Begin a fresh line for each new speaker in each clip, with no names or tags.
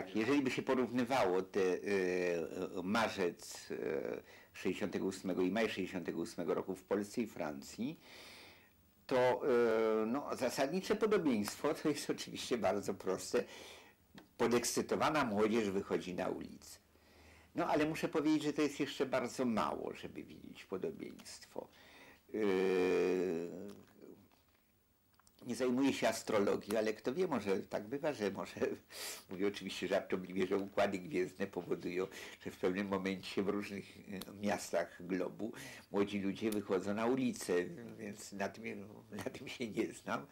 Tak, jeżeli by się porównywało te e, marzec e, 68 i maj 68 roku w Polsce i Francji, to e, no, zasadnicze podobieństwo to jest oczywiście bardzo proste. Podekscytowana młodzież wychodzi na ulicę. No ale muszę powiedzieć, że to jest jeszcze bardzo mało, żeby widzieć podobieństwo. Nie zajmuję się astrologią, ale kto wie, może tak bywa, że może, mówię oczywiście żartobliwie, że układy gwiezdne powodują, że w pewnym momencie w różnych e, miastach globu młodzi ludzie wychodzą na ulicę, więc na tym, na tym się nie znam,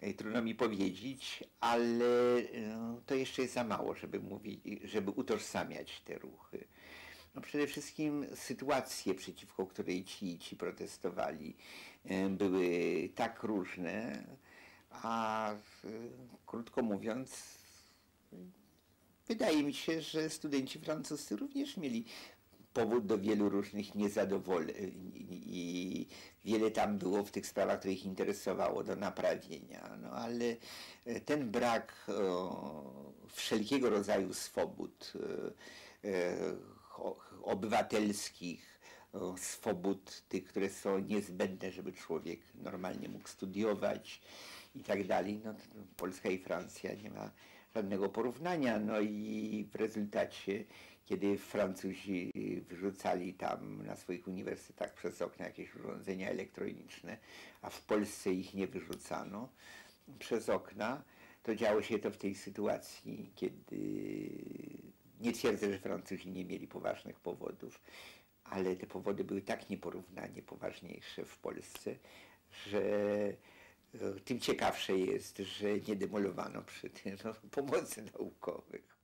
e, trudno mi powiedzieć, ale e, to jeszcze jest za mało, żeby mówić, żeby utożsamiać te ruchy. No przede wszystkim sytuacje, przeciwko której ci, ci protestowali, były tak różne, a krótko mówiąc, wydaje mi się, że studenci francuscy również mieli powód do wielu różnych niezadowoleń i wiele tam było w tych sprawach, które ich interesowało do naprawienia. No ale ten brak wszelkiego rodzaju swobód e, obywatelskich, swobód tych, które są niezbędne, żeby człowiek normalnie mógł studiować, i tak dalej. No, Polska i Francja nie ma żadnego porównania. No i w rezultacie, kiedy Francuzi wyrzucali tam na swoich uniwersytetach przez okna jakieś urządzenia elektroniczne, a w Polsce ich nie wyrzucano przez okna, to działo się to w tej sytuacji, kiedy nie twierdzę, że Francuzi nie mieli poważnych powodów, ale te powody były tak nieporównanie poważniejsze w Polsce, że tym ciekawsze jest, że nie demolowano przy tym no, pomocy naukowych.